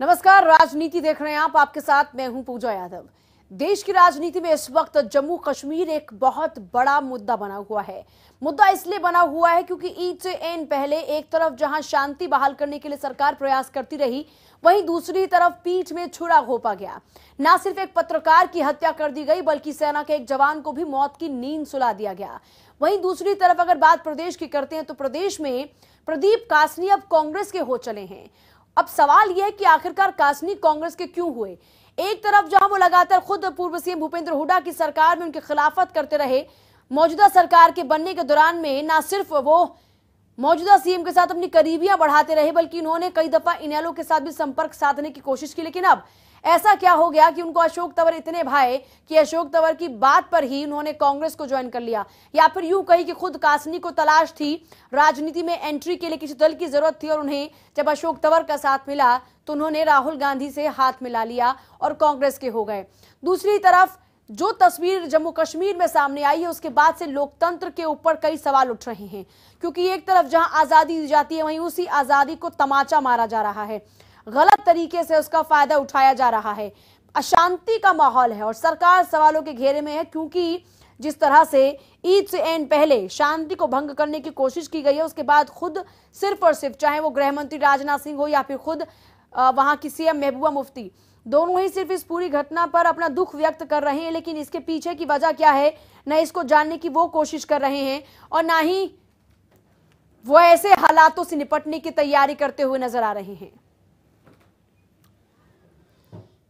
नमस्कार, राजनीति देख रहे हैं आप। आपके साथ मैं हूँ पूजा यादव। देश की राजनीति में इस वक्त जम्मू कश्मीर एक बहुत बड़ा मुद्दा बना हुआ है। मुद्दा इसलिए बना हुआ है क्योंकि ईद से एन पहले एक तरफ़ जहाँ शांति बहाल करने के लिए सरकार प्रयास करती रही, वहीं दूसरी तरफ़ पीठ में छुरा घोपा गया। ना सिर्फ़ एक पत्रकार की हत्या कर दी गई, बल्कि सेना के एक जवान को भी मौत की नींद सुला दिया गया। वहीं दूसरी तरफ़ अगर बात प्रदेश की करते हैं तो प्रदेश में प्रदीप कासनी अब कांग्रेस के हो चले हैं। अब सवाल यह है कि आखिरकार कासनी कांग्रेस के क्यों हुए? एक तरफ़ जहाँ वो लगातार खुद पूर्व सीएम भूपेंद्र हुडा की सरकार में उनके खिलाफत करते रहे, मौजूदा सरकार के बनने के दौरान में ना सिर्फ़ वो मौजूदा सीएम के साथ अपनी करीबियाँ बढ़ाते रहे, बल्कि उन्होंने कई दफ़ा इनेलो के साथ भी संपर्क साधने की कोशिश की। लेकिन अब ऐसा क्या हो गया कि उनको अशोक तंवर इतने भाए कि अशोक तंवर की बात पर ही उन्होंने कांग्रेस को ज्वाइन कर लिया? या फिर यूँ कही कि खुद कासनी को तलाश थी, राजनीति में एंट्री के लिए किसी दल की ज़रूरत थी और उन्हें जब अशोक तंवर का साथ मिला तो उन्होंने राहुल गांधी से हाथ मिला लिया और कांग्रेस के हो गए। दूसरी तरफ़, जो तस्वीर जम्मू कश्मीर में सामने आई है, उसके बाद से लोकतंत्र के ऊपर कई सवाल उठ रहे हैं। क्योंकि एक तरफ़ जहाँ आज़ादी दी जाती है, वहीं उसी आज़ादी को तमाचा मारा जा रहा है। गलत तरीके से उसका फ़ायदा उठाया जा रहा है। अशांति का माहौल है और सरकार सवालों के घेरे में है क्योंकि जिस तरह से ईद से एन पहले शांति को भंग करने की कोशिश की गई है, उसके बाद खुद सिर्फ़ और सिर्फ़ चाहे वो गृह मंत्री राजनाथ सिंह हो या फिर खुद वहाँ की सीएम महबूबा मुफ्ती, दोनों ही सिर्फ़ इस पूरी घटना पर अपना दुख व्यक्त कर रहे हैं, लेकिन इसके पीछे की वजह क्या है, न इसको जानने की वो कोशिश कर रहे हैं और ना ही वो ऐसे हालातों से निपटने की तैयारी करते हुए नज़र आ रहे हैं।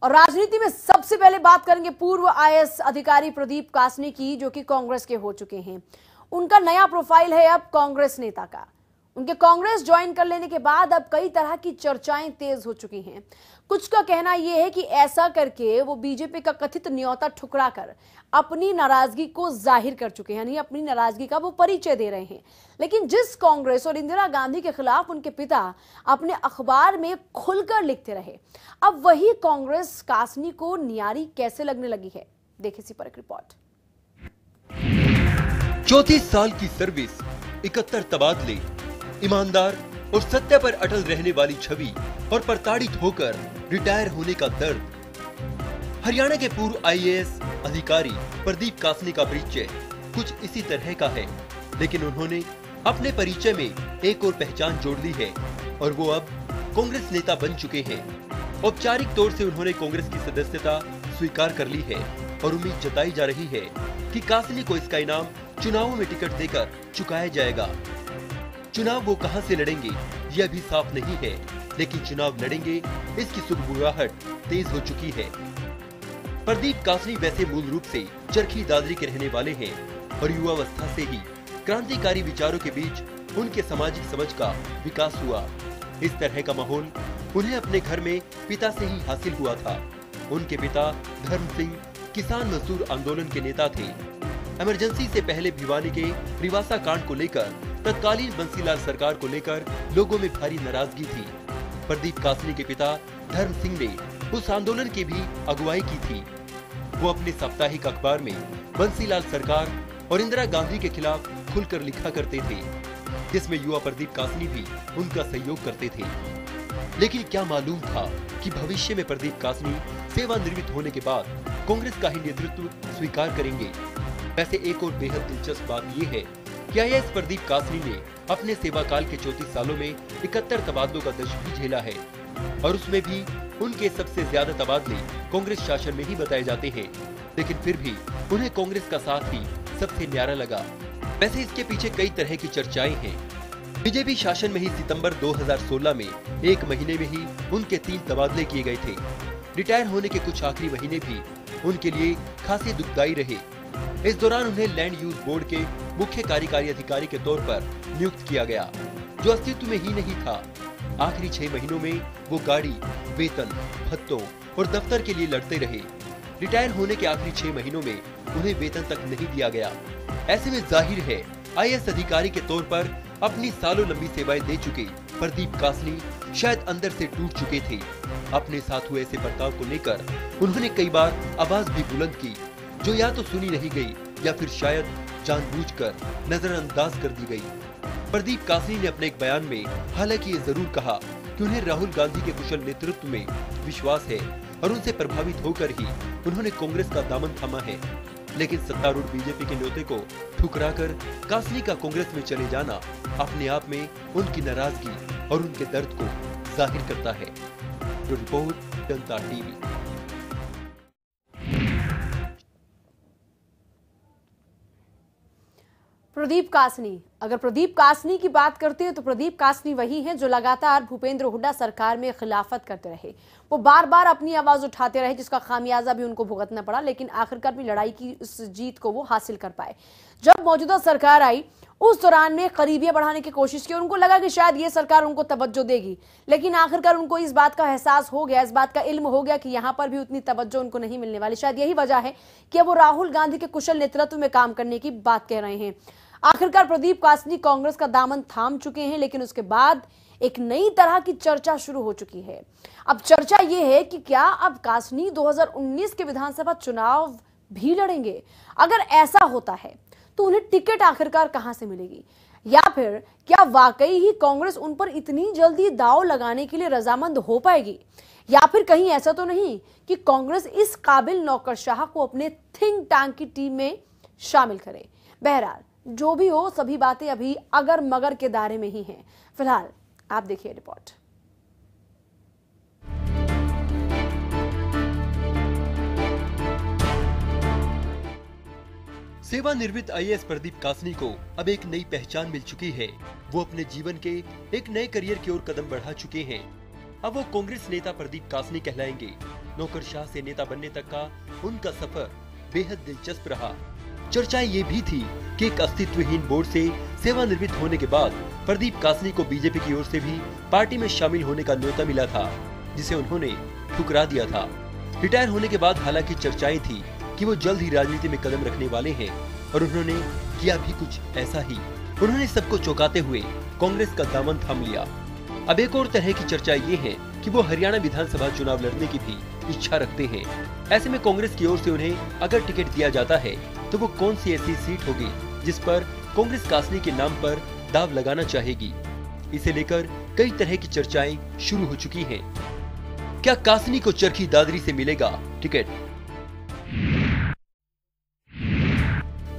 और राजनीति में सबसे पहले बात करेंगे पूर्व आईएएस अधिकारी प्रदीप कासनी की, जो कि कांग्रेस के हो चुके हैं। उनका नया प्रोफ़ाइल है अब कांग्रेस नेता का। उनके कांग्रेस ज्वाइन कर लेने के बाद अब कई तरह की चर्चाएँ तेज हो चुकी हैं। कुछ का कहना यह है कि ऐसा करके वो बीजेपी का कथित न्योता ठुकरा कर अपनी नाराज़गी को ज़ाहिर कर चुके हैं, यानी अपनी नाराज़गी का वो परिचय दे रहे हैं। लेकिन जिस कांग्रेस और इंदिरा गांधी के खिलाफ उनके पिता अपने अखबार में खुलकर लिखते रहे, अब वही कांग्रेस कासनी को नियारी कैसे लगने लगी है? देखिए इसी पर एक रिपोर्ट। चौतीस साल की सर्विस, इकहत्तर तबादले ईमानदार और सत्य पर अटल रहने वाली छवि और प्रताड़ित होकर रिटायर होने का दर्द। हरियाणा के पूर्व आईएएस अधिकारी प्रदीप कासनी का परिचय कुछ इसी तरह का है, लेकिन उन्होंने अपने परिचय में एक और पहचान जोड़ ली है और वो अब कांग्रेस नेता बन चुके हैं। औपचारिक तौर से उन्होंने कांग्रेस की सदस्यता स्वीकार कर ली है और उम्मीद जताई जा रही है कि कासनी को इसका इनाम चुनावों में टिकट देकर चुकाया जाएगा। चुनाव वो कहाँ से लड़ेंगे ये अभी साफ़ नहीं है। लेकिन चुनाव लड़ेंगे, इसकी सुगबुगाहट तेज हो चुकी है। प्रदीप कासनी वैसे मूल रूप से चरखी दादरी के रहने वाले हैं और युवावस्था से ही क्रांतिकारी विचारों के बीच उनके सामाजिक समझ का विकास हुआ। इस तरह का माहौल उन्हें अपने घर में पिता से ही हासिल हुआ था। उनके पिता धर्म सिंह, किसान मजदूर आंदोलन के नेता थे। इमरजेंसी से पहले भिवानी के रिवासा कांड को लेकर तत्कालीन बंसीलाल सरकार को लेकर लोगों में भारी नाराज़गी थी। प्रदीप कासनी के पिता धर्म सिंह ने उस आंदोलन की भी अगुवाई की थी। वो अपने साप्ताहिक अखबार में बंसीलाल सरकार और इंदिरा गांधी के खिलाफ खुलकर लिखा करते थे, जिसमें युवा प्रदीप कासनी भी उनका सहयोग करते थे। लेकिन क्या मालूम था कि भविष्य में प्रदीप कासनी सेवानिवृत्त होने के बाद कांग्रेस का ही नेतृत्व स्वीकार करेंगे? वैसे एक और बेहद दिलचस्प बात यह है आई प्रदीप कासनी ने अपने सेवा काल के चौतीस सालों में इकहत्तर तबादलों का दश भी झेला है? और उसमें भी उनके सबसे ज़्यादा तबादले कांग्रेस शासन में ही बताए जाते हैं। लेकिन फिर भी उन्हें कांग्रेस का साथ ही सबसे न्यारा लगा। वैसे इसके पीछे कई तरह की चर्चाएँ हैं। बीजेपी शासन में ही सितंबर 2016 में एक महीने में ही उनके तीन तबादले किए गए थे। रिटायर होने के कुछ आखिरी महीने भी उनके लिए खासी दुखदायी रहे। इस दौरान उन्हें लैंड यूज़ बोर्ड के मुख्य कार्यकारी अधिकारी के तौर पर नियुक्त किया गया, जो अस्तित्व में ही नहीं था। आखिरी छह महीनों में वो गाड़ी, वेतन, भत्तों और दफ्तर के लिए लड़ते रहे। रिटायर होने के आखिरी छह महीनों में उन्हें वेतन तक नहीं दिया गया। ऐसे में ज़ाहिर है आई अधिकारी के तौर पर अपनी सालों लंबी सेवाएँ दे चुके प्रदीप कासनी शायद अंदर से टूट चुके थे। अपने साथ हुए ऐसे बर्ताव को लेकर उन्होंने कई बार आवाज़ भी बुलंद की, जो या तो सुनी नहीं गई या फिर शायद जानबूझकर नजरअंदाज कर दी गई। प्रदीप कासनी ने अपने एक बयान में हालाँकि ये ज़रूर कहा कि उन्हें राहुल गांधी के कुशल नेतृत्व में विश्वास है और उनसे प्रभावित होकर ही उन्होंने कांग्रेस का दामन थामा है। लेकिन सत्तारूढ़ बीजेपी के न्योते को ठुकरा कर कासनी का कांग्रेस में चले जाना अपने आप में उनकी नाराज़गी और उनके दर्द को ज़ाहिर करता है। रिपोर्ट जनता टीवी। प्रदीप कासनी। अगर प्रदीप कासनी की बात करते हैं तो प्रदीप कासनी वही हैं जो लगातार भूपेंद्र हुड्डा सरकार में खिलाफत करते रहे। वो बार बार अपनी आवाज़ उठाते रहे, जिसका खामियाजा भी उनको भुगतना पड़ा, लेकिन आखिरकार भी लड़ाई की उस जीत को वो हासिल कर पाए। जब मौजूदा सरकार आई, उस दौरान में करीबियाँ बढ़ाने की कोशिश की उनको लगा कि शायद ये सरकार उनको तवज्जो देगी। लेकिन आखिरकार उनको इस बात का एहसास हो गया, इस बात का इल्म हो गया कि यहाँ पर भी उतनी तवज्जो उनको नहीं मिलने वाली। शायद यही वजह है कि वो राहुल गांधी के कुशल नेतृत्व में काम करने की बात कह रहे हैं। आखिरकार प्रदीप कासनी कांग्रेस का दामन थाम चुके हैं, लेकिन उसके बाद एक नई तरह की चर्चा शुरू हो चुकी है। अब चर्चा यह है कि क्या अब कासनी 2019 के विधानसभा चुनाव भी लड़ेंगे? अगर ऐसा होता है तो उन्हें टिकट आखिरकार कहाँ से मिलेगी? या फिर क्या वाकई ही कांग्रेस उन पर इतनी जल्दी दाव लगाने के लिए रजामंद हो पाएगी? या फिर कहीं ऐसा तो नहीं कि कांग्रेस इस काबिल नौकरशाह को अपने थिंक टैंक की टीम में शामिल करे? बहरहाल जो भी हो, सभी बातें अभी अगर मगर के दायरे में ही हैं। फ़िलहाल, आप देखिए रिपोर्ट। सेवानिवृत्त आईएएस प्रदीप कासनी को अब एक नई पहचान मिल चुकी है। वो अपने जीवन के एक नए करियर की ओर कदम बढ़ा चुके हैं। अब वो कांग्रेस नेता प्रदीप कासनी कहलाएँगे। नौकरशाह से नेता बनने तक का उनका सफ़र बेहद दिलचस्प रहा। चर्चाएँ ये भी थी कि एक अस्तित्वहीन बोर्ड से सेवानिवृत्त होने के बाद प्रदीप कासनी को बीजेपी की ओर से भी पार्टी में शामिल होने का न्योता मिला था, जिसे उन्होंने ठुकरा दिया था। रिटायर होने के बाद हालाँकि चर्चाएँ थी कि वो जल्द ही राजनीति में कदम रखने वाले हैं, और उन्होंने किया भी कुछ ऐसा ही। उन्होंने सबको चौंकाते हुए कांग्रेस का दामन थाम लिया। अब एक और तरह की चर्चा ये है कि वो हरियाणा विधानसभा चुनाव लड़ने की भी इच्छा रखते हैं। ऐसे में कांग्रेस की ओर से उन्हें अगर टिकट दिया जाता है तो वो कौन सी ऐसी सीट होगी जिस पर कांग्रेस कासनी के नाम पर दाव लगाना चाहेगी? इसे लेकर कई तरह की चर्चाएँ शुरू हो चुकी हैं। क्या कासनी को चरखी दादरी से मिलेगा? टिकट।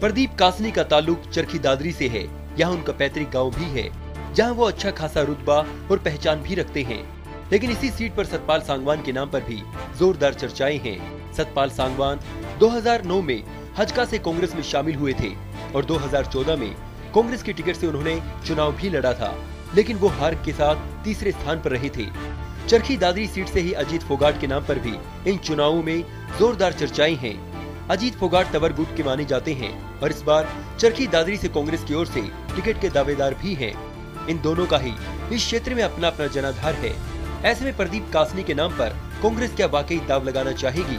प्रदीप कासनी का ताल्लुक चरखी दादरी से है। यहाँ उनका पैतृक गाँव भी है, जहाँ वो अच्छा खासा रुतबा और पहचान भी रखते हैं। लेकिन इसी सीट पर सतपाल सांगवान के नाम पर भी जोरदार चर्चाएँ हैं। सतपाल सांगवान 2009 में हजका से कांग्रेस में शामिल हुए थे और 2014 में कांग्रेस की टिकट से उन्होंने चुनाव भी लड़ा था, लेकिन वो हार के साथ तीसरे स्थान पर रहे थे। चरखी दादरी सीट से ही अजीत फोगाट के नाम पर भी इन चुनावों में जोरदार चर्चाएँ हैं। अजीत फोगाट तवर गुट के माने जाते हैं और इस बार चरखी दादरी से कांग्रेस की ओर से टिकट के दावेदार भी हैं। इन दोनों का ही इस क्षेत्र में अपना अपना जनाधार है। ऐसे में प्रदीप कासनी के नाम पर कांग्रेस क्या वाकई दाव लगाना चाहेगी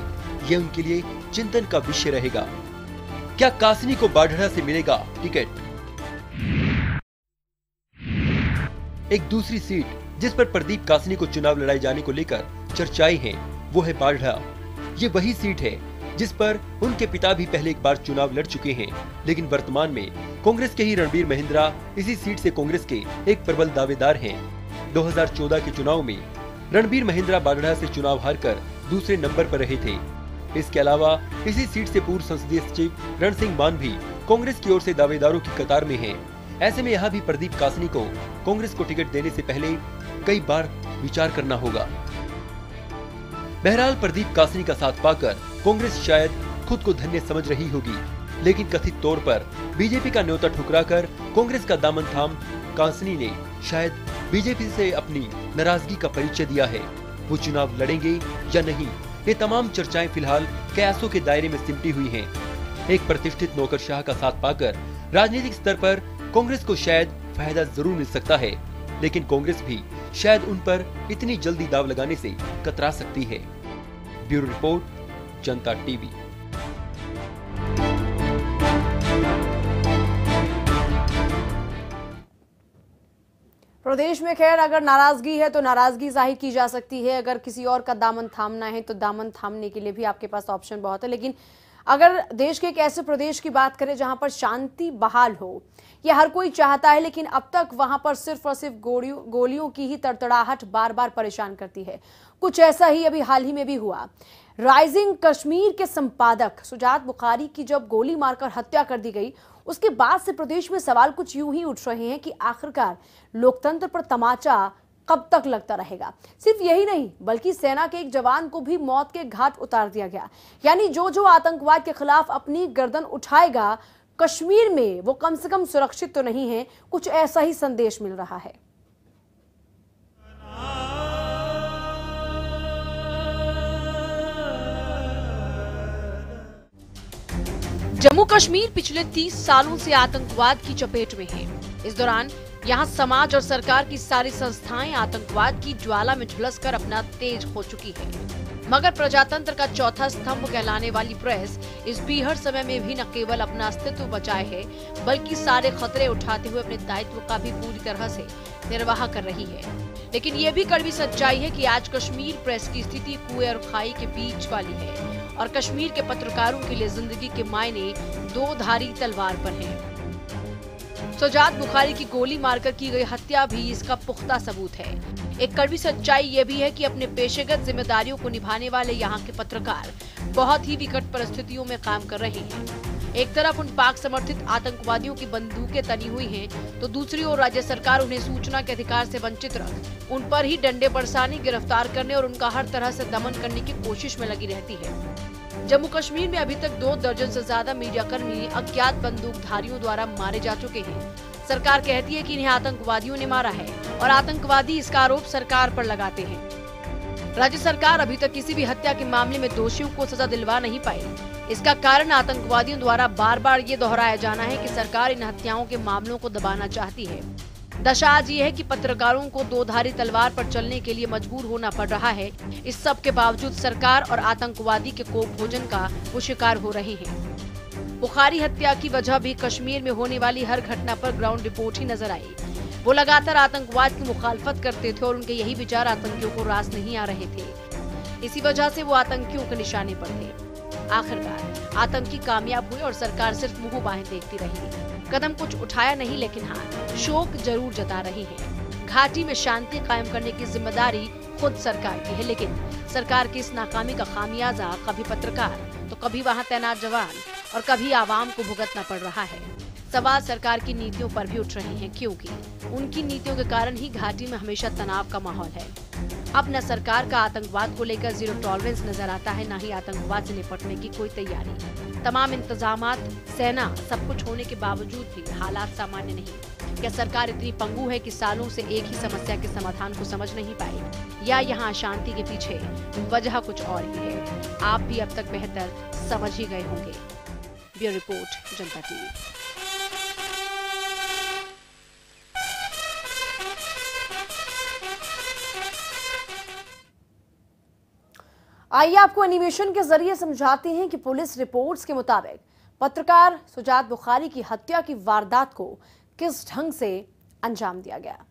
ये उनके लिए चिंतन का विषय रहेगा। क्या कासनी को बाढ़ड़ा से मिलेगा टिकट? एक दूसरी सीट, जिस पर प्रदीप कासनी को चुनाव लड़ाई जाने को लेकर चर्चाएँ हैं, वो है बाढ़ा ये वही सीट है, जिस पर उनके पिता भी पहले एक बार चुनाव लड़ चुके हैं, लेकिन वर्तमान में कांग्रेस के ही रणबीर महिंद्रा इसी सीट से कांग्रेस के एक प्रबल दावेदार हैं। 2014 के चुनाव में रणबीर महिंद्रा बागड़ा से चुनाव हारकर दूसरे नंबर पर रहे थे। इसके अलावा, इसी सीट से पूर्व संसदीय सचिव रण सिंह मान भी कांग्रेस की ओर से दावेदारों की कतार में हैं। ऐसे में यहाँ भी प्रदीप कासनी को कांग्रेस को टिकट देने से पहले कई बार विचार करना होगा बहरहाल, प्रदीप कासनी का साथ पाकर कांग्रेस शायद खुद को धन्य समझ रही होगी, लेकिन कथित तौर पर बीजेपी का न्योता ठुकराकर कांग्रेस का दामन थाम कासनी ने शायद बीजेपी से अपनी नाराज़गी का परिचय दिया है वो चुनाव लड़ेंगे या नहीं ये तमाम चर्चाएँ फ़िलहाल कयासों के दायरे में सिमटी हुई हैं। एक प्रतिष्ठित नौकरशाह का साथ पाकर राजनीतिक स्तर पर कांग्रेस को शायद फ़ायदा ज़रूर मिल सकता है, लेकिन कांग्रेस भी शायद उन पर इतनी जल्दी दाव लगाने से कतरा सकती है ब्यूरो रिपोर्ट, जनता टीवी प्रदेश में खैर अगर नाराज़गी है तो नाराज़गी ज़ाहिर की जा सकती है। अगर किसी और का दामन थामना है तो दामन थामने के लिए भी आपके पास ऑप्शन बहुत है। लेकिन अगर देश के एक ऐसे प्रदेश की बात करें जहाँ पर शांति बहाल हो, यह हर कोई चाहता है, लेकिन अब तक वहाँ पर सिर्फ़ और सिर्फ़ गोलियों की ही तड़तड़ाहट बार बार परेशान करती है। कुछ ऐसा ही अभी हाल ही में भी हुआ। राइजिंग कश्मीर के संपादक सुजात बुखारी की जब गोली मारकर हत्या कर दी गई उसके बाद से प्रदेश में सवाल कुछ यूँ ही उठ रहे हैं कि आखिरकार लोकतंत्र पर तमाचा कब तक लगता रहेगा? सिर्फ़ यही नहीं, बल्कि सेना के एक जवान को भी मौत के घाट उतार दिया गया। यानी जो जो आतंकवाद के खिलाफ अपनी गर्दन उठाएगा, कश्मीर में वो कम से कम सुरक्षित तो नहीं है, कुछ ऐसा ही संदेश मिल रहा है। जम्मू कश्मीर पिछले 30 सालों से आतंकवाद की चपेट में है। इस दौरान यहाँ समाज और सरकार की सारी संस्थाएँ आतंकवाद की ज्वाला में झुलसकर अपना तेज हो चुकी है। मगर प्रजातंत्र का चौथा स्तंभ कहलाने वाली प्रेस इस बीहड़ समय में भी न केवल अपना अस्तित्व बचाए है, बल्कि सारे खतरे उठाते हुए अपने दायित्व का भी पूरी तरह से निर्वाह कर रही है। लेकिन ये भी कड़वी सच्चाई है कि आज कश्मीर प्रेस की स्थिति कुएँ और खाई के बीच वाली है। और कश्मीर के पत्रकारों के लिए ज़िंदगी के मायने दो धारी तलवार पर हैं। सजाद बुखारी की गोली मारकर की गई हत्या भी इसका पुख्ता सबूत है। एक कड़वी सच्चाई ये भी है कि अपने पेशेगत जिम्मेदारियों को निभाने वाले यहाँ के पत्रकार बहुत ही विकट परिस्थितियों में काम कर रहे हैं। एक तरफ़ उन पाक समर्थित आतंकवादियों की बंदूकें तनी हुई हैं, तो दूसरी ओर राज्य सरकार उन्हें सूचना के अधिकार से वंचित रख उन पर ही डंडे बरसाने गिरफ़्तार करने और उनका हर तरह से दमन करने की कोशिश में लगी रहती है। जम्मू कश्मीर में अभी तक दो दर्जन से ज़्यादा मीडिया कर्मी अज्ञात बंदूकधारियों द्वारा मारे जा चुके हैं। सरकार कहती है कि इन्हें आतंकवादियों ने मारा है और आतंकवादी इसका आरोप सरकार पर लगाते हैं। राज्य सरकार अभी तक किसी भी हत्या के मामले में दोषियों को सजा दिलवा नहीं पाई। इसका कारण आतंकवादियों द्वारा बार बार ये दोहराया जाना है कि सरकार इन हत्याओं के मामलों को दबाना चाहती है। दशा आज ये है कि पत्रकारों को दो धारी तलवार पर चलने के लिए मजबूर होना पड़ रहा है। इस सब के बावजूद सरकार और आतंकवादी के कोप भोजन का वो शिकार हो रहे हैं। बुखारी हत्या की वजह भी कश्मीर में होने वाली हर घटना पर ग्राउंड रिपोर्ट ही नज़र आई। वो लगातार आतंकवाद की मुखालफत करते थे और उनके यही विचार आतंकियों को रास नहीं आ रहे थे। इसी वजह से वो आतंकियों के निशाने पर थे। आखिरकार, आतंकी कामयाब हुए और सरकार सिर्फ़ मुँह बाहें देखती रही। कदम कुछ उठाया नहीं, लेकिन हाँ शोक ज़रूर जता रही है। घाटी में शांति कायम करने की ज़िम्मेदारी खुद सरकार की है, लेकिन सरकार की इस नाकामी का खामियाजा कभी पत्रकार तो कभी वहाँ तैनात जवान और कभी आवाम को भुगतना पड़ रहा है। सवाल सरकार की नीतियों पर भी उठ रहे हैं, क्योंकि उनकी नीतियों के कारण ही घाटी में हमेशा तनाव का माहौल है। अब न सरकार का आतंकवाद को लेकर ज़ीरो टॉलरेंस नज़र आता है, न ही आतंकवाद से निपटने की कोई तैयारी। तमाम इंतज़ाम सेना, सब कुछ होने के बावजूद भी हालात सामान्य नहीं। क्या सरकार इतनी पंगु है कि सालों से एक ही समस्या के समाधान को समझ नहीं पाई? या यहाँ शांति के पीछे वजह कुछ और ही है? आप भी अब तक बेहतर समझ ही गए होंगे। Bureau report, Janta TV. आइए आपको एनिमेशन के ज़रिए समझाते हैं कि पुलिस रिपोर्ट्स के मुताबिक पत्रकार सुजात बुखारी की हत्या की वारदात को किस ढंग से अंजाम दिया गया।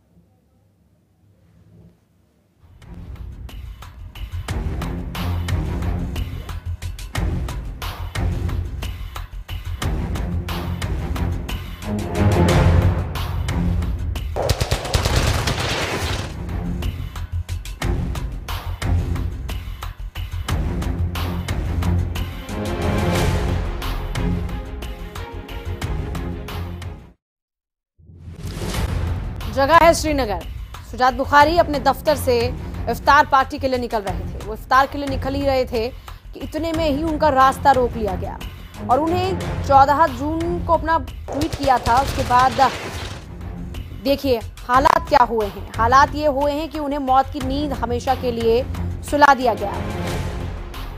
जगह है श्रीनगर। सुजात बुखारी अपने दफ्तर से इफ्तार पार्टी के लिए निकल रहे थे। वो इफ्तार के लिए निकल ही रहे थे कि इतने में ही उनका रास्ता रोक लिया गया। और उन्हें 14 जून को अपना ट्वीट किया था। उसके बाद देखिए, हालात क्या हुए हैं? हालात ये हुए हैं कि उन्हें मौत की नींद हमेशा के लिए सुला दिया गया।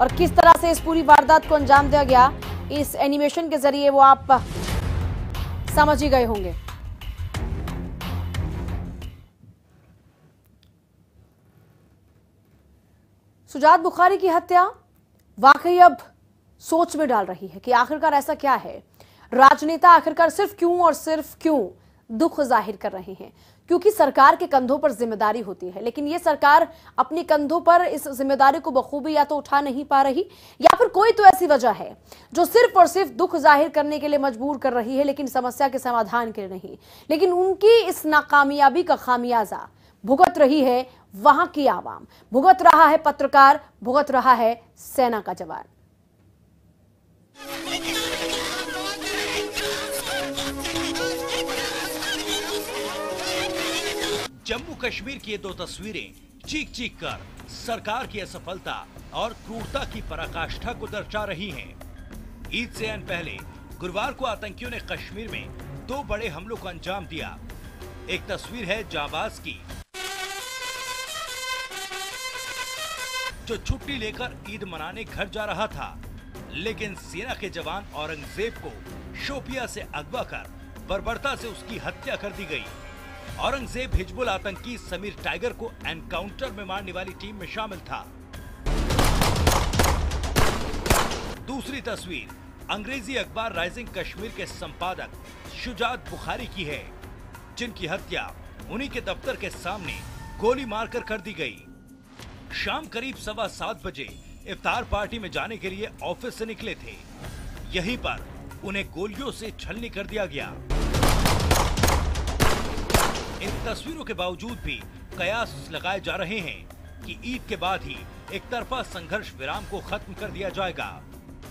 और किस तरह से इस पूरी वारदात को अंजाम दिया गया, इस एनिमेशन के ज़रिए वो आप समझ ही गए होंगे। सुजात बुखारी की हत्या वाकई अब सोच में डाल रही है कि आखिरकार ऐसा क्या है? राजनेता आखिरकार सिर्फ़ क्यों और सिर्फ़ क्यों दुख ज़ाहिर कर रहे हैं? क्योंकि सरकार के कंधों पर ज़िम्मेदारी होती है, लेकिन ये सरकार अपनी कंधों पर इस ज़िम्मेदारी को बखूबी या तो उठा नहीं पा रही, या फिर कोई तो ऐसी वजह है जो सिर्फ़ और सिर्फ़ दुख ज़ाहिर करने के लिए मजबूर कर रही है, लेकिन समस्या के समाधान के लिए नहीं। लेकिन उनकी इस नाकामयाबी का खामियाजा भुगत रही है वहाँ की आवाम। भुगत रहा है पत्रकार, भुगत रहा है सेना का जवान। जम्मू कश्मीर की ये दो तस्वीरें चीख चीख कर सरकार की असफलता और क्रूरता की पराकाष्ठा को दर्शा रही हैं। ईद से अन पहले गुरुवार को आतंकियों ने कश्मीर में दो बड़े हमलों को अंजाम दिया। एक तस्वीर है जाबाज की जो छुट्टी लेकर ईद मनाने घर जा रहा था। लेकिन सेना के जवान औरंगज़ेब को शोपिया से अगवा कर बर्बरता से उसकी हत्या कर दी गई। औरंगज़ेब हिजबुल आतंकी समीर टाइगर को एनकाउंटर में मारने वाली टीम में शामिल था। दूसरी तस्वीर, अंग्रेज़ी अखबार राइजिंग कश्मीर के संपादक शुजात बुखारी की है, जिनकी हत्या उन्हीं के दफ्तर के सामने गोली मारकर कर दी गई। शाम करीब सवा सात बजे इफ्तार पार्टी में जाने के लिए ऑफ़िस से निकले थे। यहीं पर उन्हें गोलियों से छलनी कर दिया गया। इन तस्वीरों के बावजूद भी कयास लगाए जा रहे हैं कि ईद के बाद ही एक तरफा संघर्ष विराम को खत्म कर दिया जाएगा।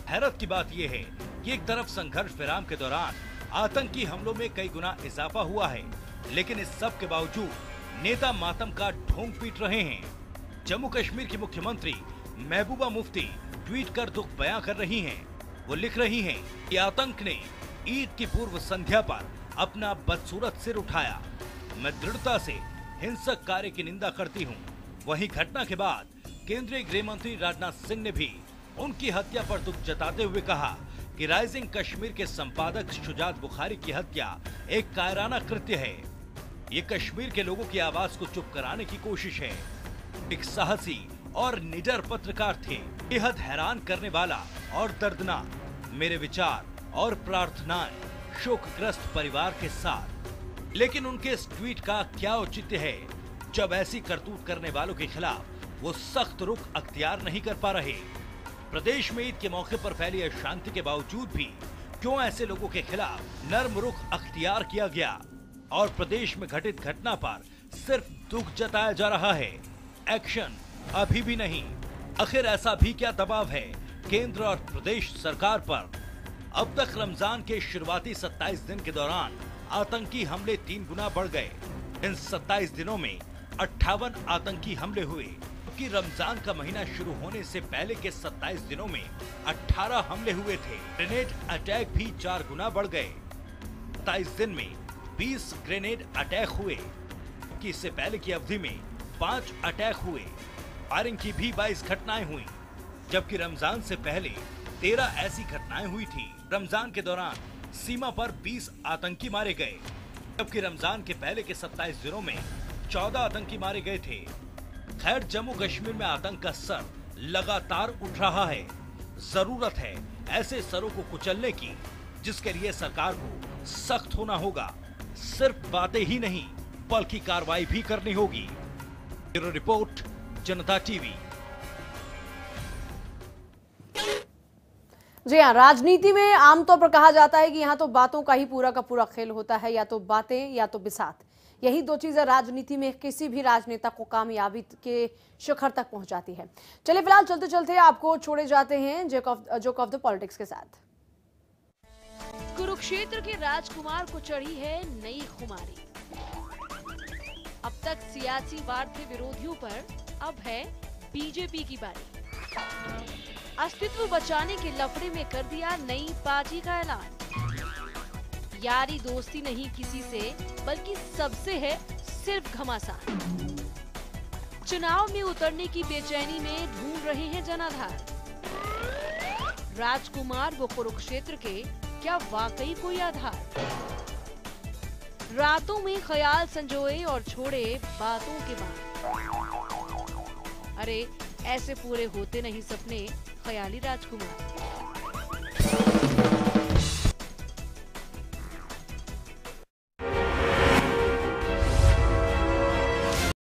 हैरत की बात यह है कि एक तरफ़ संघर्ष विराम के दौरान आतंकी हमलों में कई गुना इजाफा हुआ है, लेकिन इस सब के बावजूद नेता मातम का ढोंग पीट रहे हैं। जम्मू कश्मीर की मुख्यमंत्री महबूबा मुफ्ती ट्वीट कर दुख बयां कर रही हैं। वो लिख रही हैं कि आतंक ने ईद की पूर्व संध्या पर अपना बदसूरत सिर उठाया। मैं दृढ़ता से हिंसक कार्य की निंदा करती हूँ। वहीं घटना के बाद केंद्रीय गृह मंत्री राजनाथ सिंह ने भी उनकी हत्या पर दुख जताते हुए कहा कि राइजिंग कश्मीर के संपादक शुजात बुखारी की हत्या एक कायराना कृत्य है। ये कश्मीर के लोगों की आवाज़ को चुप कराने की कोशिश है। एक साहसी और निडर पत्रकार थे। बेहद हैरान करने वाला और दर्दनाक। मेरे विचार और प्रार्थनाएँ शोकग्रस्त परिवार के साथ। लेकिन उनके इस ट्वीट का क्या औचित्य है? जब ऐसी करतूत करने वालों के खिलाफ वो सख्त रुख अख्तियार नहीं कर पा रहे। प्रदेश में ईद के मौके पर फैली अशांति के बावजूद भी क्यों ऐसे लोगों के खिलाफ नर्म रुख अख्तियार किया गया? और प्रदेश में घटित घटना पर सिर्फ़ दुख जताया जा रहा है। एक्शन अभी भी नहीं। आखिर ऐसा भी क्या दबाव है? केंद्र और प्रदेश सरकार पर। अब तक रमज़ान के शुरुआती 27 दिन के दौरान आतंकी हमले तीन गुना बढ़ गए। इन 27 दिनों में अट्ठावन आतंकी हमले हुए। क्योंकि रमज़ान का महीना शुरू होने से पहले के 27 दिनों में 18 हमले हुए थे। ग्रेनेड अटैक भी चार गुना बढ़ गए। सत्ताईस दिन में 20 ग्रेनेड अटैक हुए। कि इससे पहले की अवधि में पाँच अटैक हुए। फायरिंग की भी 22 घटनाएँ हुई, जबकि रमज़ान से पहले 13 ऐसी घटनाएँ हुई थी। रमज़ान के दौरान सीमा पर 20 आतंकी मारे गए, जबकि रमज़ान के पहले के 27 दिनों में 14 आतंकी मारे गए थे। खैर जम्मू कश्मीर में आतंक का सर लगातार उठ रहा है। ज़रूरत है ऐसे सरों को कुचलने की, जिसके लिए सरकार को सख्त होना होगा। सिर्फ़ बातें ही नहीं, बल्कि कार्रवाई भी करनी होगी। Bureau report Janta TV. जी हाँ राजनीति में आमतौर पर कहा जाता है कि यहाँ तो बातों का ही पूरा का पूरा खेल होता है या तो बातें या तो बिसात। यही दो चीज़ें राजनीति में किसी भी राजनेता को कामयाबी के शिखर तक पहुंचाती है। चलिए फ़िलहाल चलते चलते आपको छोड़े जाते हैं जोक ऑफ़ द पॉलिटिक्स के साथ। कुरुक्षेत्र के राजकुमार को चढ़ी है नई खुमारी। अब तक सियासी वार थे विरोधियों पर अब है बीजेपी की बारी। अस्तित्व बचाने के लफड़े में कर दिया नई पार्टी का ऐलान। यारी दोस्ती नहीं किसी से, बल्कि सबसे है सिर्फ़ घमासान। चुनाव में उतरने की बेचैनी में ढूंढ रहे हैं जनाधार। राजकुमार व कुरुक्षेत्र के, क्या वाकई कोई आधार? रातों में ख्याल संजोए और छोड़े बातों के बाद। अरे, ऐसे पूरे होते नहीं सपने, ख्याली राजकुमार।